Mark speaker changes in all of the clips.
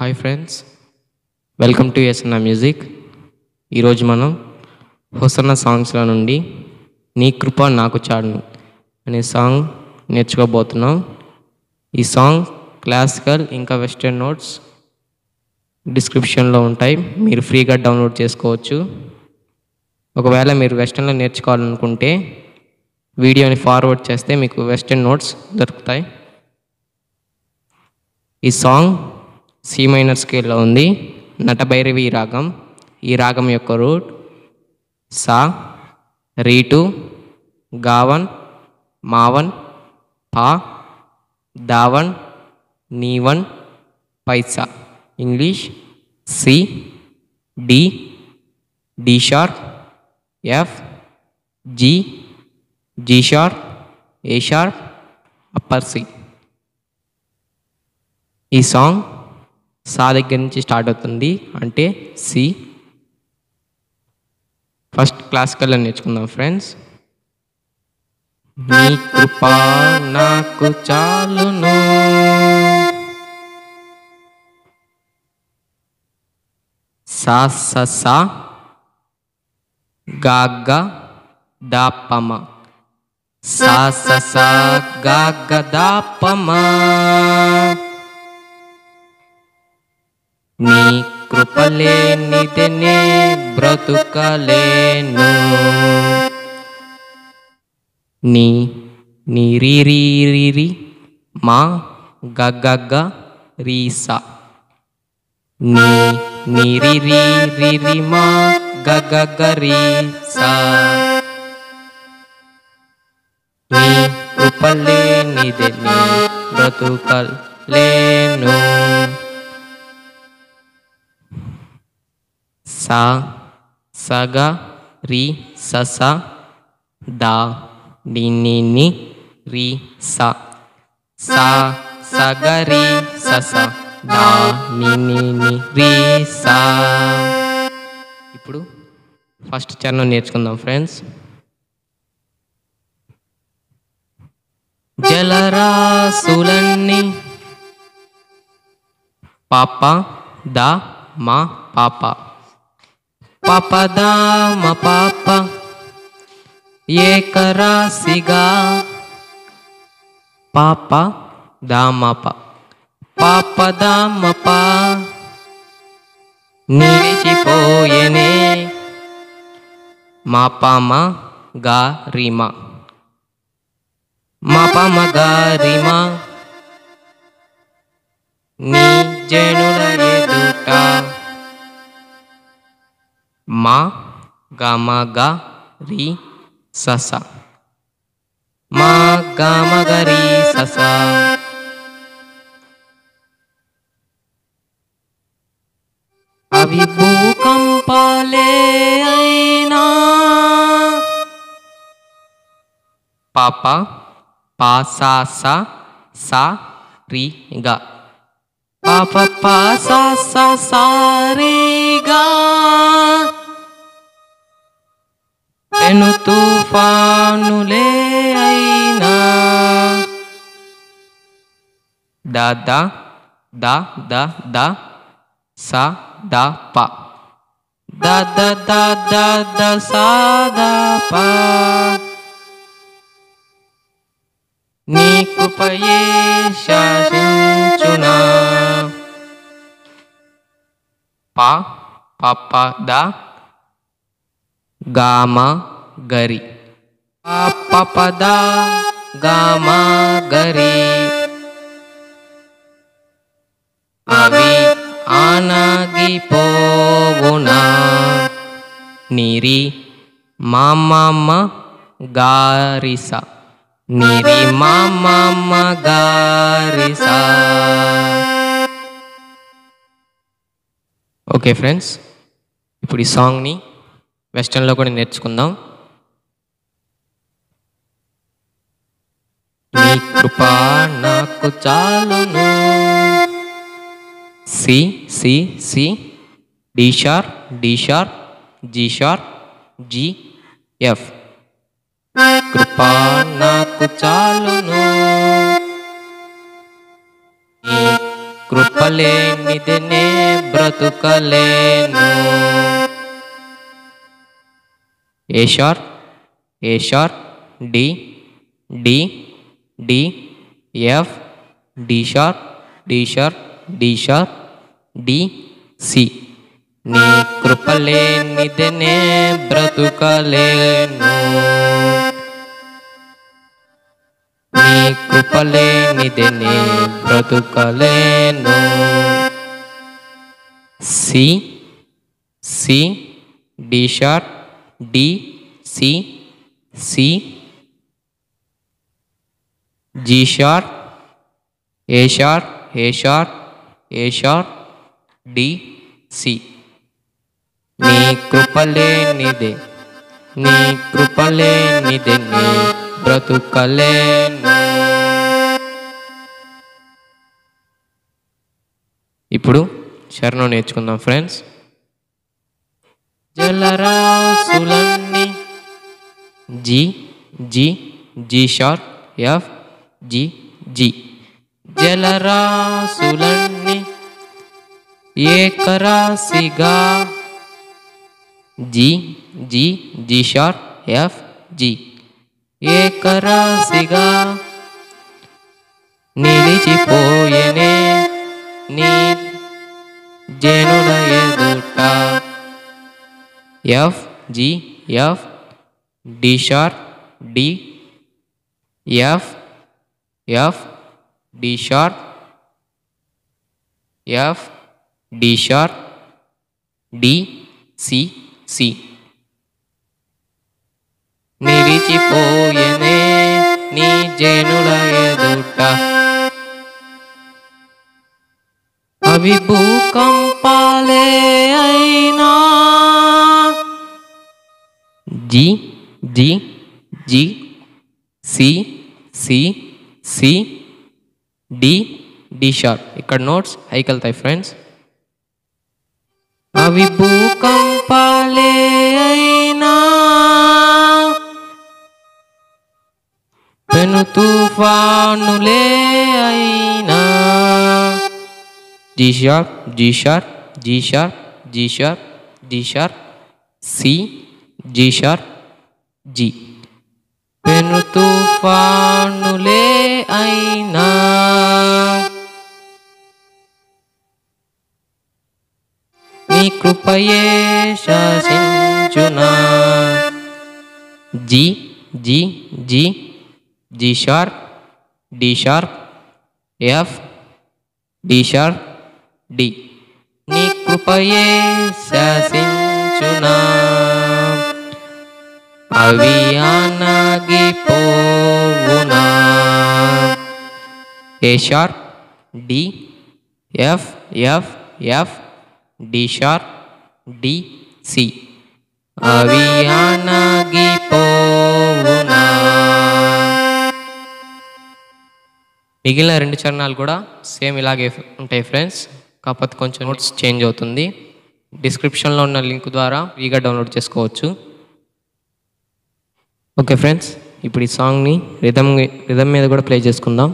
Speaker 1: Hi friends welcome to ఎస్ఎన్న music ఈరోజు మనం హొసన్న సాంగ్స్లో నుండి నీ కృప నాకు చాడును అనే సాంగ్ నేర్చుకోబోతున్నాం. ఈ సాంగ్ క్లాసికల్ ఇంకా వెస్టర్న్ నోట్స్ డిస్క్రిప్షన్లో ఉంటాయి. మీరు ఫ్రీగా డౌన్లోడ్ చేసుకోవచ్చు. ఒకవేళ మీరు వెస్టర్న్లో నేర్చుకోవాలనుకుంటే వీడియోని ఫార్వర్డ్ చేస్తే మీకు వెస్టర్న్ నోట్స్ దొరుకుతాయి. ఈ సాంగ్ సి మైనర్ స్కేల్లో ఉంది. నటభైరవి రాగం. ఈ రాగం యొక్క రూట్ సా రీటు గావన్ మావన్ పా దావన్ నీవన్ పైసా. English C D D sharp F G G sharp A sharp upper C. ఈ సాంగ్ సా దగ్గర నుంచి స్టార్ట్ అవుతుంది అంటే సి. ఫస్ట్ క్లాసికల్ నేర్చుకుందాం ఫ్రెండ్స్. నీ కృప నాకు చాలును. సా స సా. గా గ దా పమ సా స సా గా గ దా పమ నీ కృపలేనిదనే బ్రతుకలేను నీ నీ రీ మా గ రీసా. నీ నీ మా గ గ గ రీ సా నీ బ్రతుకలేను సా సగ రి సస దా డి ని ని రి స. సా సగ రి సస దా ని ని ని రి సా. ఇప్పుడు ఫస్ట్ చరణం నేర్చుకుందాం ఫ్రెండ్స్. జలరాసులన్నీ పాప దా మా పాప. పాప పాప. ఏకరాశిగా పాప దామప పాప దామప నిలిచిపోయేనే. మాపమా పామ గారిమ మా. గారిమ నీ జనుల ఎదుట మా గమ గ రి సస మా గమ గ రి సస అవి భూకంపాలే అయినా. పాప పాస సా సా రి గ. పాప పాస సా సా రి గా. పెను తుఫానులే అయినా. దా దా దా దా దా సా దా ప. దా దా దా దా దా సా దా ప. నీ కృపయే శాసించునా. పా పప్ప దా గామ గరి. పపద గామ గరి. అవి ఆనగిపోవునా? నిరి మామమ్మ గారిస. నిరి మామమ్మ గారిస. ఓకే ఫ్రెండ్స్ ఇప్పుడు ఈ సాంగ్ని వెస్టర్న్లో కూడా నేర్చుకుందాం. నీ కృపా నాకు చాలును. C C C D D sharp D G G G F. కృపా నాకు చాలును. కృపలేనిదినే బ్రతుకలేను. A sharp A sharp D D D F D sharp D sharp D sharp D C నీ కృపలేనిదనే బ్రతుకలేను. నీ కృపలేనిదనే బ్రతుకలేను. C C D sharp D C C G sharp A sharp A sharp A sharp D C. నీ కృపలేనిదే నీ కృపలేనిదే నీ బ్రతుకలేను ఇప్పుడు శరణం నేర్చుకుందాం friends. జలరాసులన్నీ G G G sharp F G G జలరాసులన్నీ ఏకరాశిగా G G G sharp F G ఏకరాశిగా నిలిచిపోయేనే నీ జనుల ఎదుట F G F D sharp D F F D sharp F D sharp D C C నిలిచిపోయేనే నీ జనుల ఎదుట అవి భూకంపాలే అయినా G G G C C C D D sharp ఇక్కడ నోట్స్ హైకెళ్తాయి ఫ్రెండ్స్ అవి భూకంపాలే అయినా పెను తుఫానులే అయినా G sharp G sharp G sharp G sharp G sharp C G sharp G పెను తుఫానులే అయినా నీ కృపయే శాసించునా G G G G sharp D sharp F D sharp D నీ కృపయే శాసించునా అవి ఆనాగిపోవునా A sharp D F F F D sharp D C. అవి మిగిలిన రెండు చరణాలు కూడా సేమ్ ఇలాగే ఉంటాయి ఫ్రెండ్స్. కాకపోతే కొంచెం నోట్స్ చేంజ్ అవుతుంది. డిస్క్రిప్షన్లో ఉన్న లింక్ ద్వారా ఫ్రీగా డౌన్లోడ్ చేసుకోవచ్చు. ఓకే ఫ్రెండ్స్ ఇప్పుడు ఈ సాంగ్ని రిధమ్ రిధమ్ మీద కూడా ప్లే చేసుకుందాం.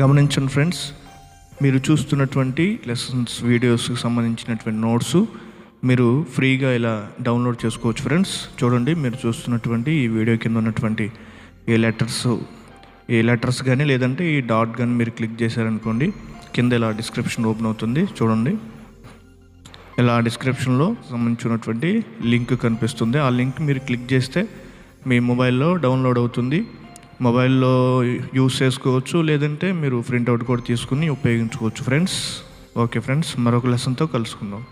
Speaker 2: గమనించండి ఫ్రెండ్స్ మీరు చూస్తున్నటువంటి లెసన్స్ వీడియోస్కి సంబంధించినటువంటి నోట్స్ మీరు ఫ్రీగా ఇలా డౌన్లోడ్ చేసుకోవచ్చు ఫ్రెండ్స్. చూడండి మీరు చూస్తున్నటువంటి ఈ వీడియో కింద ఉన్నటువంటి ఏ లెటర్స్ ఏ లెటర్స్ కానీ లేదంటే ఈ డాట్ కానీ మీరు క్లిక్ చేశారనుకోండి కింద ఇలా డిస్క్రిప్షన్ ఓపెన్ అవుతుంది. చూడండి ఇలా డిస్క్రిప్షన్లో సంబంధించినటువంటి లింక్ కనిపిస్తుంది. ఆ లింక్ మీరు క్లిక్ చేస్తే మీ మొబైల్లో డౌన్లోడ్ అవుతుంది. మొబైల్లో యూస్ చేసుకోవచ్చు లేదంటే మీరు ప్రింట్అవుట్ కూడా తీసుకుని ఉపయోగించుకోవచ్చు. ఫ్రెండ్స్ ఓకే ఫ్రెండ్స్ మరొక లెసన్తో కలుసుకుందాం.